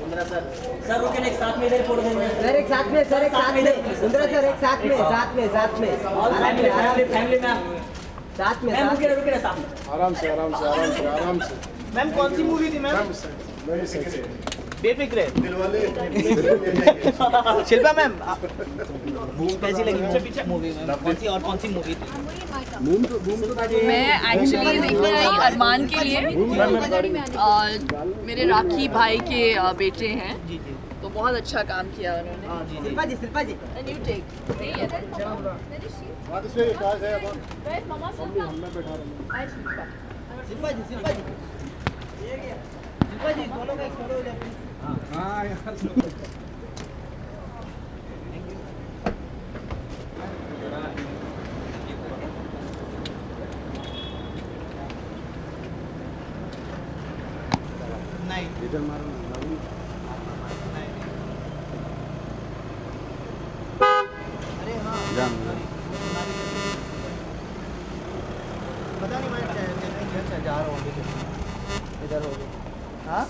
Sir. रुके एक साथ में इधर फोड़ देंगे। सर एक साथ में सर एक साथ में सुंदर सर एक साथ में साथ में साथ। में। आराम फैमिली से आराम फैमिली से। फैमिली में साथ में मैम साथ रुके रुके साथ में। आराम से आराम से आराम से आराम से। मैम कौन सी मूवी थी मैम मैम बेफिक्र शिल्पा मैम कैसी लगी मूवी मैम कौन सी और कौन सी मूवी थी? बूम तो बूम तो मैं एक्चुअली देखने आई अरमान के लिए। और मेरे राखी भाई के बेटे हैं। जी जी। तो बहुत अच्छा काम किया उन्होंने। हाँ शिल्पा जी शिल्पा जी। है है शिल्पा। जी शिल्पा जी। शिल्पा जी दोनों का इधर अरे हाँ पता नहीं मैं जा रहा हूँ इधर हो गया। हाँ?